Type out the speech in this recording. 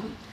Mm-hmm.